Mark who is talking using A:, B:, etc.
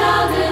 A: child in